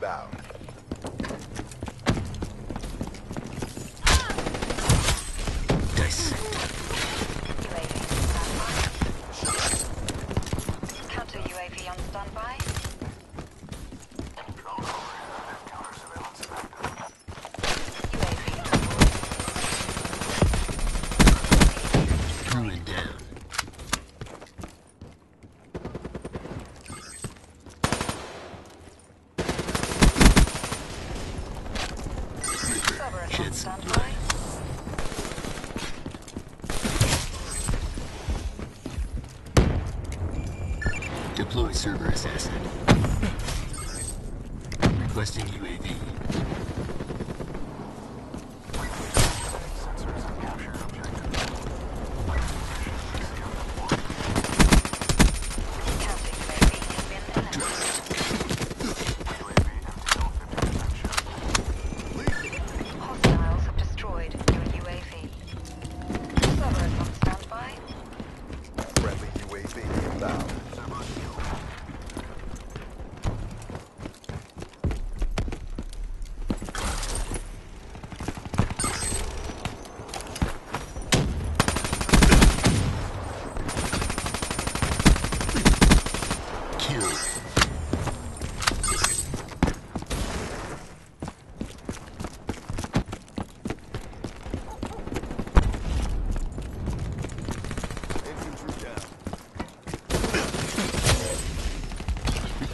inbound. Counter UAV on standby. Deploy Cerberus assassin. Requesting UAV.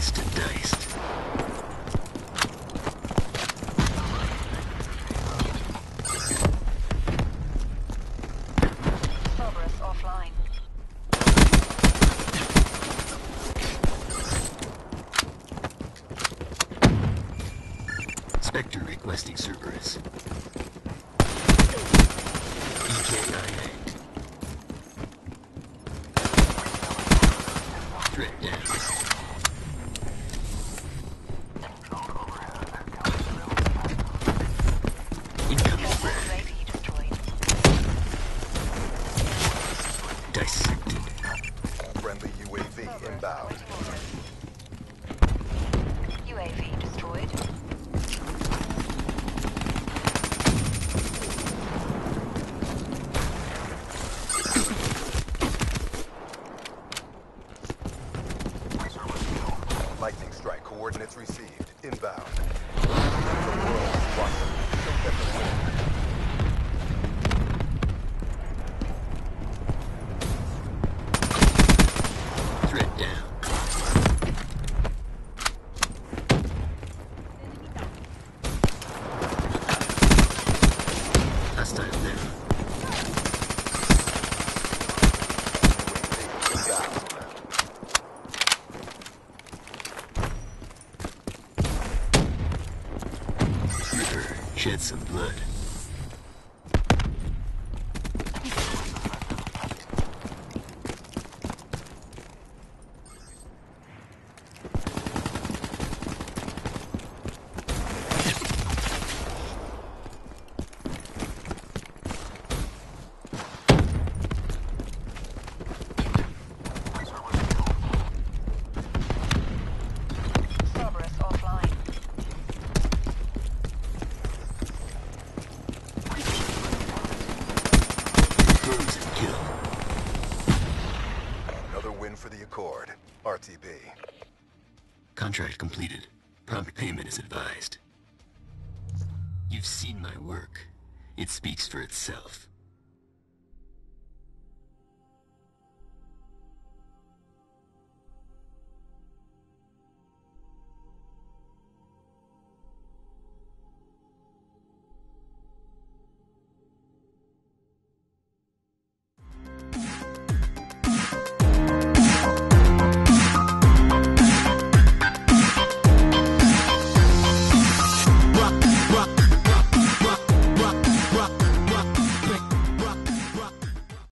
sliced and diced. Spectre requesting Cerberus. EKIA. Threat down. Nossa, isso é um teto. Shed some blood. Accord. RTB. Contract completed. Prompt payment is advised. You've seen my work. It speaks for itself.